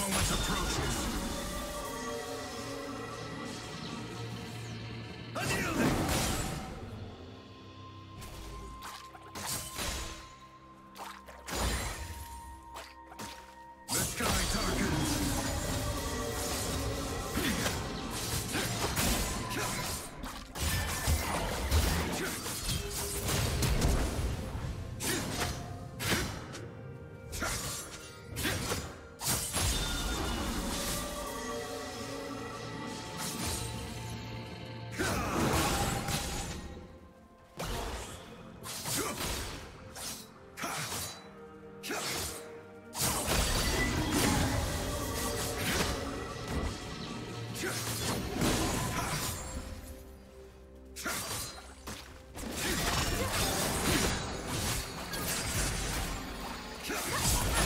moment approaches. Double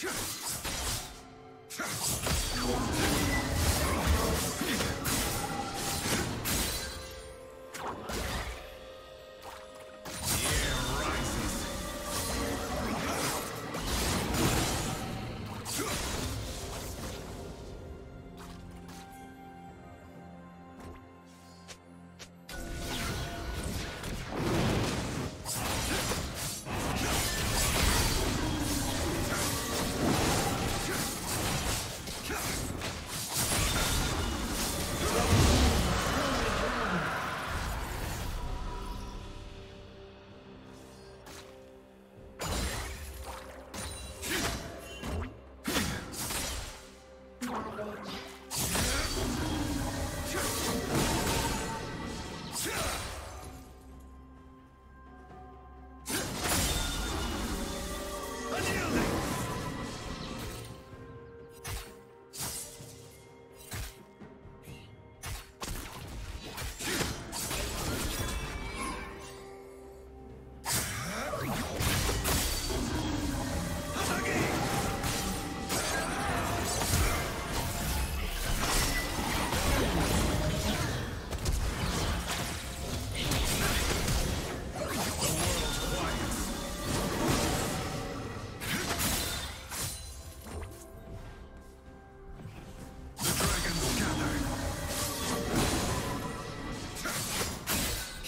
Chuck! Chuck! Chuck!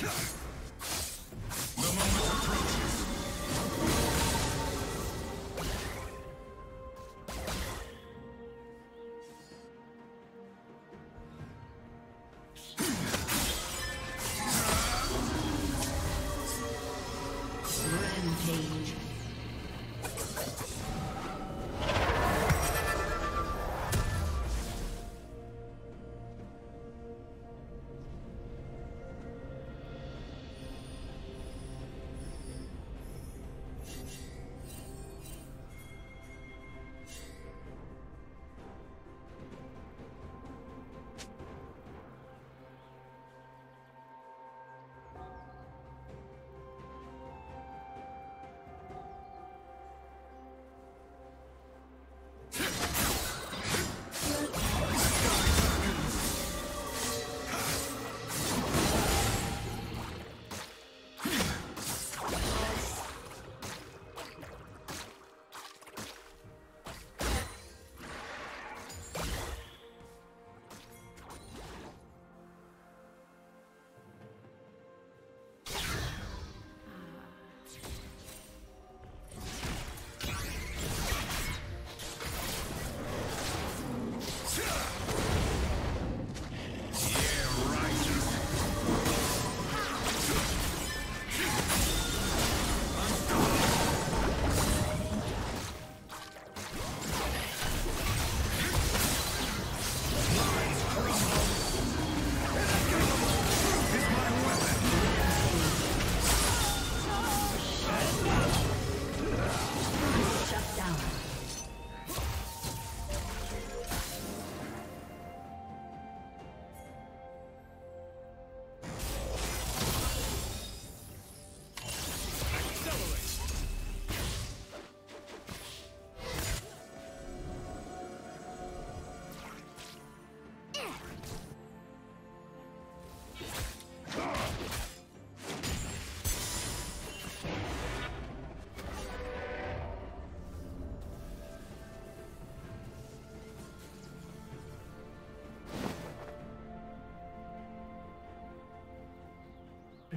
Kill!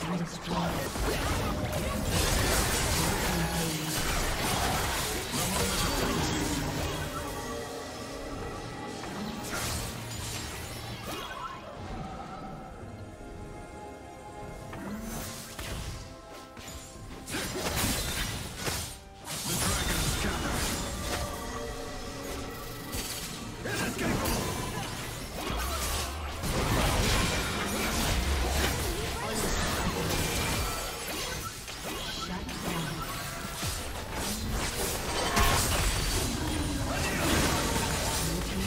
been destroyed.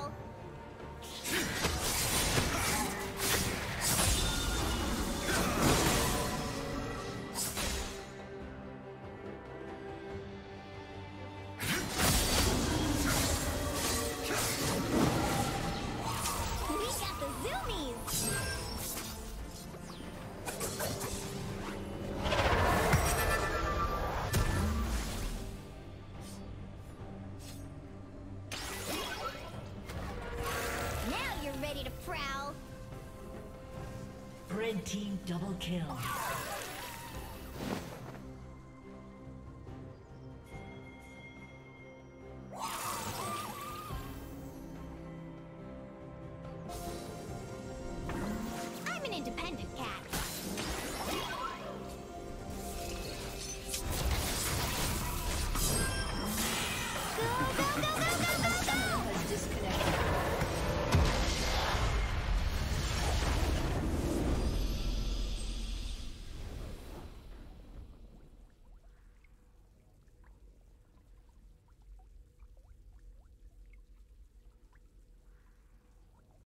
Red double kill.